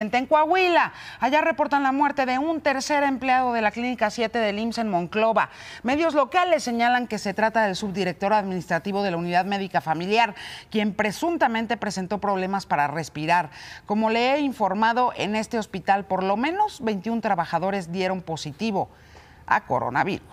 En Coahuila, allá reportan la muerte de un tercer empleado de la Clínica 7 del IMSS en Monclova. Medios locales señalan que se trata del subdirector administrativo de la Unidad Médica Familiar, quien presuntamente presentó problemas para respirar. Como le he informado, en este hospital por lo menos 21 trabajadores dieron positivo a coronavirus.